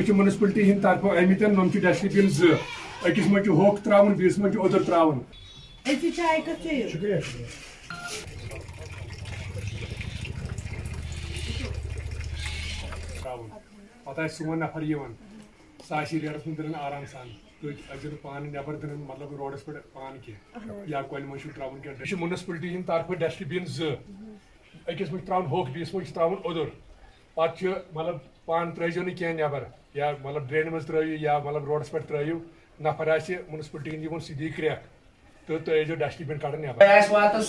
Municipality Hind तरफ़ आमित नम dustbin जो अकिस मज होक त्रावन बीस मज ओदर त्रावन शुक्रिया पता सोन नफर सह रेडस मे दिन आराम सान तुम पान नबर दिन मतलब रोडस पे पान कह या कल मज त्रावन कह म्यूनसिपलिटी हिंद तरफ़ डस्टबिन जो अकिस मज त्रावन होक बीस मज त्रावन ओदर पे मतलब पान त्रो नी कह नबर या मतलब ड्रेन मज त्रो या मतलब रोडस पे त्रो नफर म्यूनसिपलिटी हिंद दिवन सीधी क्रैक तो तुम जो डस्टबिन कड़न नबर तो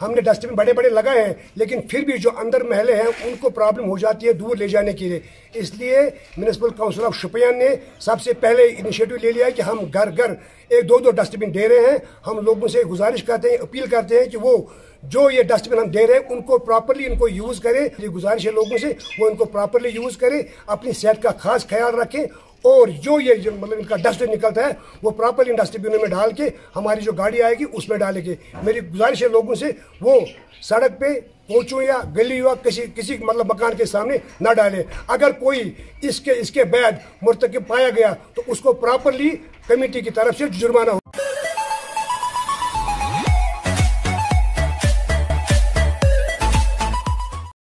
हमने डस्टबिन बड़े बड़े लगाए हैं लेकिन फिर भी जो अंदर महले हैं उनको प्रॉब्लम हो जाती है दूर ले जाने के लिए। इसलिए म्यूनसिपल काउंसिल ऑफ़ शुपियान ने सबसे पहले इनिशिएटिव ले लिया है कि हम घर घर एक दो दो डस्टबिन दे रहे हैं। हम लोगों से गुजारिश करते हैं अपील करते हैं कि वो जो ये डस्टबिन हम दे रहे हैं, उनको प्रॉपरली इनको यूज़ करें, ये गुजारिश है लोगों से, वो इनको प्रॉपरली यूज़ करें, अपनी सेहत का खास ख्याल रखें, और जो ये मतलब इनका डस्टबिन निकलता है, वो प्रॉपर इन डस्टबिनों में डाल के हमारी जो गाड़ी आएगी, उसमें डालेंगे। मेरी गुजारिश है लोगों से, वो सड़क पे पोचो या गली या किसी किसी मतलब मकान के सामने ना डाले। अगर कोई इसके इसके बाद मुर्तकब पाया गया तो उसको प्रॉपरली कमेटी की तरफ़ से जुर्माना